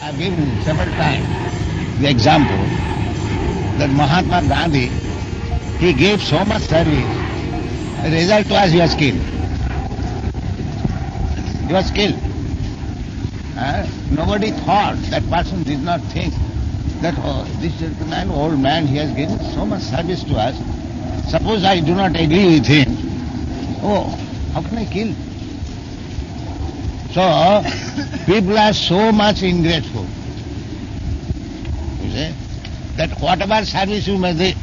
I've given several times the example that Mahatma Gandhi, he gave so much service, the result was he was killed. He was killed. Uh, nobody thought, that person did not think that oh, this gentleman, old man, he has given so much service to us. Suppose I do not agree with him. Oh, how can I kill? So, people are so much ingrateful. You see, that whatever service you may they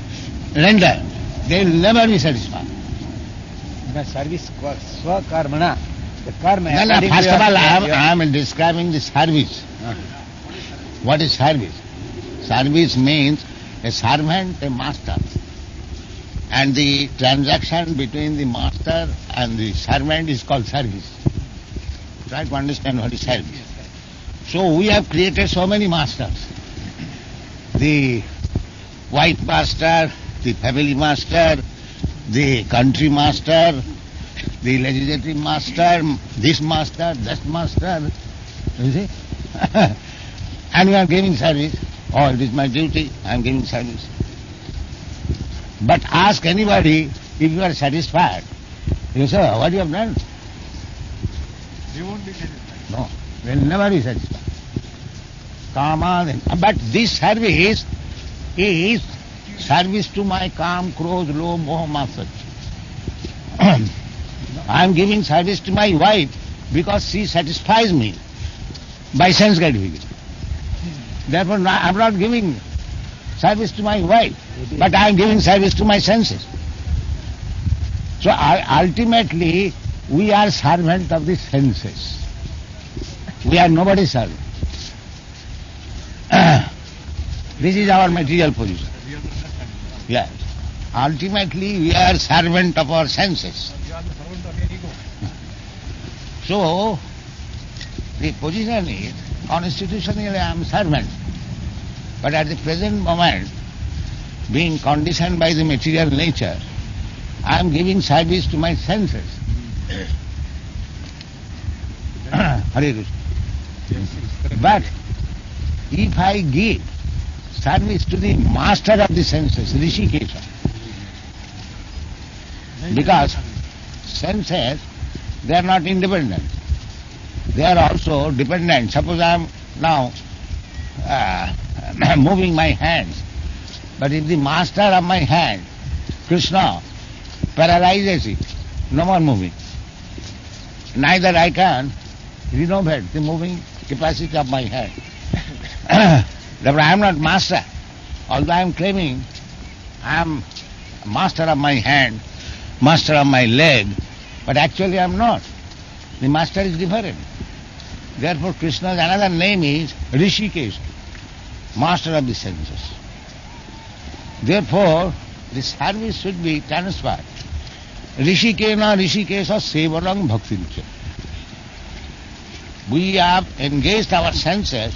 render, they will never be satisfied. The service swakarmana, the karma. No, no, first of all, I am, I am describing the service. Uh, What is service? Service means a servant, a master. And the transaction between the master and the servant is called service. Try to understand what is help. So we have created so many masters. The white master, the family master, the country master, the legislative master, this master, that master. You see? and you are giving service. Oh, it is my duty, I am giving service. But ask anybody if you are satisfied. You say, what you have done? You won't be satisfied. No, will never be satisfied. Kama, but this service is service to my calm, krodh, lo, moh, masat. I am giving service to my wife because she satisfies me by sense gratification. Therefore, I am not giving service to my wife, but I am giving service to my senses. So ultimately, we are servant of the senses. We are nobody's servant. this is our material position. Yes. Ultimately, we are servant of our senses. So, the position is, constitutionally I am servant. But at the present moment, being conditioned by the material nature, I am giving service to my senses. Hare Krishna. But if I give service to the master of the senses, Rishikesha, because senses, they are not independent. They are also dependent. Suppose I am now uh, moving my hands, but if the master of my hand, Krishna, paralyzes it, no more moving, neither I can renovate the moving capacity of my hand. Therefore, I am not master. Although I am claiming I am master of my hand, master of my leg, but actually I am not. The master is different. Therefore, Krishna's another name is Rishikesh, master of the senses. Therefore, the service should be transferred. Rishikena Rishikesha Sevarang Bhakti Rucha. We have engaged our senses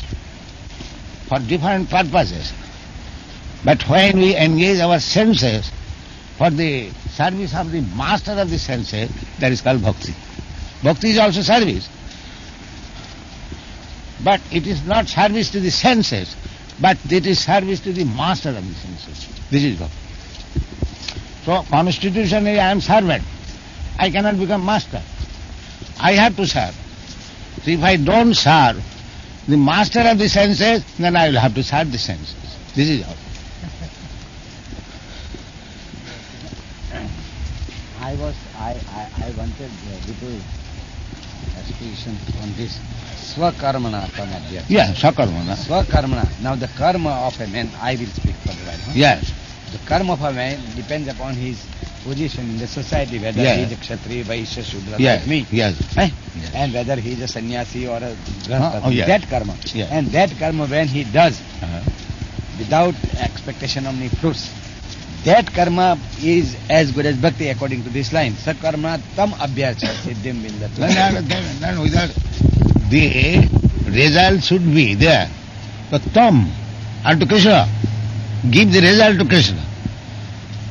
for different purposes. But when we engage our senses for the service of the master of the senses, that is called bhakti. Bhakti is also service. But it is not service to the senses, but it is service to the master of the senses. This is bhakti. So constitutionally I am servant. I cannot become master. I have to serve. So if I don't serve the master of the senses, then I will have to serve the senses. This is all. I was, I, I, I wanted a little explanation on this swakarmana. Yeah, sakarmana. Swakarmana. Now the karma of a man, I will speak for the while. huh? Yes. The karma of a man depends upon his position in the society, whether Yeah. he is a kshatriya, vaishya, shudra Yes. like me. Yes. Eh? Yes. And whether he is a sannyasi or a grandpa. Oh, yeah. That karma. Yeah. And that karma when he does Uh-huh. without expectation of any fruits, that karma is as good as bhakti according to this line. Sakarma tam abhyacha siddhim bindatu. Then, then, then, then without the result should be there. The tam and to Krishna. Give the result to Krishna.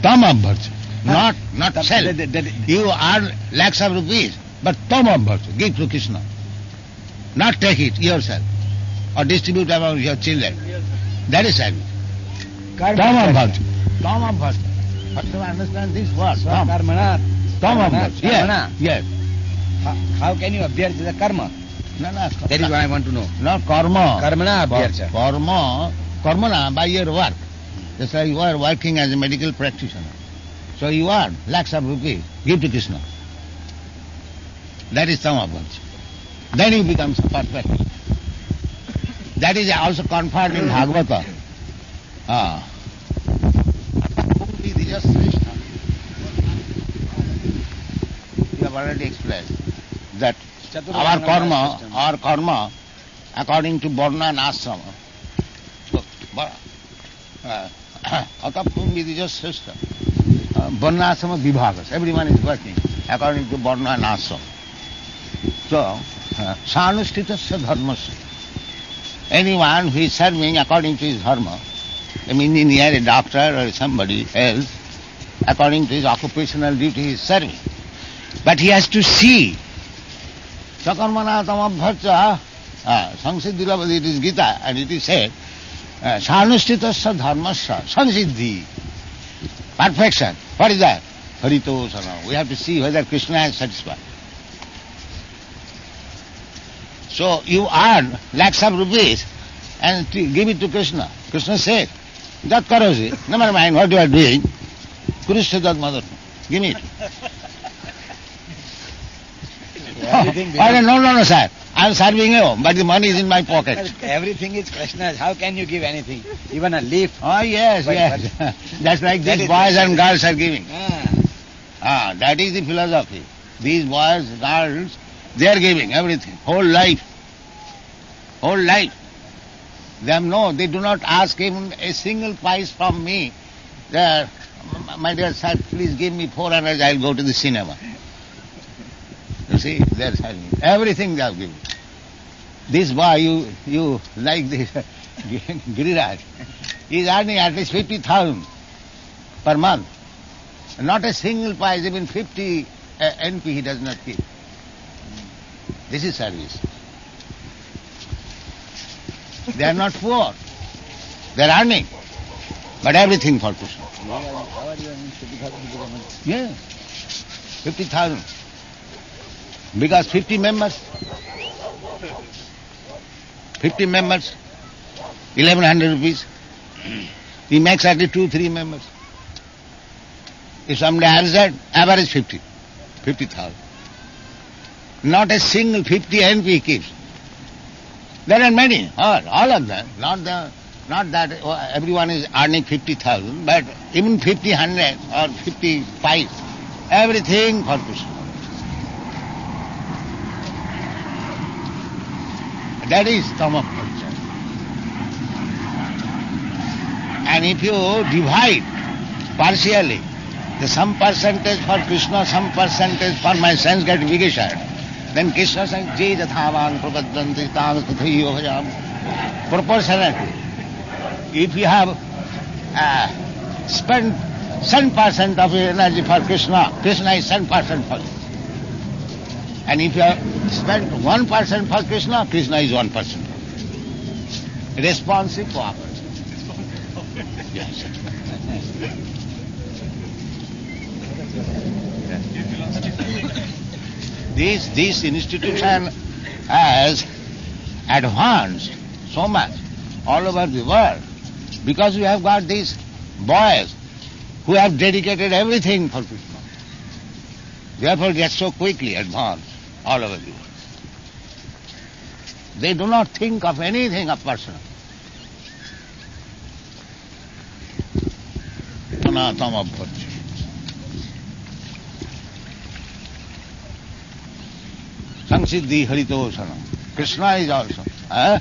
tamam virtue, not not that, self. That, that, you earn lakhs of rupees, but tamam virtue, give to Krishna. Not take it yourself or distribute among your children. That is service. Tamam virtue. Tamam virtue. First of all, understand this word. Tam. Karmana. Tamam virtue. Yes. yes. How, how can you appear to the karma? No, no. That is what I want to know. Not karma. Karmana appears. Karma. Karmana by your work. Just like you are working as a medical practitioner. So you are lakhs of rupees, give to Krishna. That is samabhaj. Then you become perfect. That is also confirmed in Bhagavata. Ah. Only the just Krishna. You have already explained that our karma, our karma, according to Varna and Ashrama. Uh, अत पूर्व विधि श्रेष्ठ वर्णाश्रम विभाग every man is working according to varna and ashram तो सानुष्ठित से dharma any one who serving according to his dharma an engineer a doctor or somebody else according to his occupational duty is serving but he has to see सकर्मना तम भर्च संसिद्धि it is Gita and it is said uh, Sanushthitasya dharmasya, perfection. What is that? Haritosana. We have to see whether Krishna is satisfied. So you earn lakhs of rupees and give it to Krishna. Krishna said, That karosi, never mind what you are doing, Kurishya that mother. Give me it. Everything Oh, no, no, no, sir. I am serving you, but the money is in my pocket. Everything is Krishna's. How can you give anything? Even a leaf? Oh, yes, But- yes. That's like That these boys and girls are giving. Ah. Ah, that is the philosophy. These boys, girls, they are giving everything, whole life. Whole life. They no, they do not ask even a single price from me. There, my dear sir, please give me 400, I'll go to the cinema. You see, they are having everything they have given. This boy, you, you like this Giriraj, is earning at least 50,000 per month. Not a single price, even 50 uh, NP he does not keep. This is service. They are not poor. They are earning. But everything for Krishna. Yeah. 50,000. Because 50 members. 50 members. 1100 rupees. He makes at 2, 3 members. If somebody has that, average 50. 50,000. Not a single 50 NP he keeps. There are many, all, all of them. Not the, not that uh, everyone is earning 50,000, but even 50, 100 or 55, everything for Krishna. That is Tama culture. And if you divide partially, the some percentage for Krishna, some percentage for my sense gratification, then Krishna says, Je jathavan prapadanti tam tathaiva bhajam. Proportionality. If you have uh, spent 10% of your energy for Krishna, Krishna is 10% for you. And if you have spent 1% for Krishna, Krishna is 1%. person. Responsive cooperative. Yes. This, this institution has advanced so much all over the world because we have got these boys who have dedicated everything for Krishna. Therefore are so quickly advanced all over the world. They do not think of anything of personal. Anatama bhajya. Samsiddhi Haritosana. Krishna is also. Huh?